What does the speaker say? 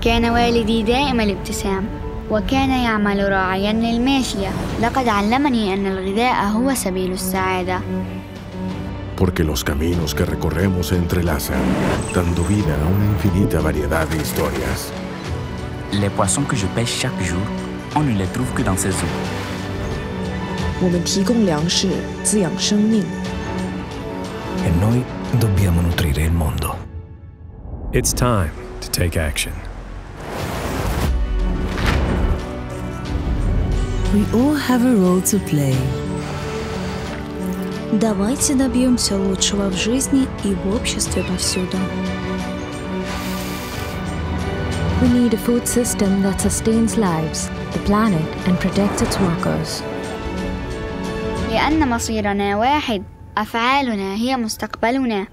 كان والدي دائم الابتسام وكان يعمل راعيا للماشية لقد علمني أن الغذاء هو سبيل السعادة Porque los caminos que recorremos se entrelazan, dando vida a una infinita variedad de historias. Les poissons que je pêche chaque jour, on ne les trouve que dans ces eaux. 我们提供粮食，滋养生命。 E noi dobbiamo nutrire il mondo. It's time to take action. We all have a role to play. Давайте добьемся лучшего в жизни и в обществе повсюду. We need a food system that sustains lives, the planet, and protects its workers. لأن مصيرنا واحد أفعالنا هي مستقبلنا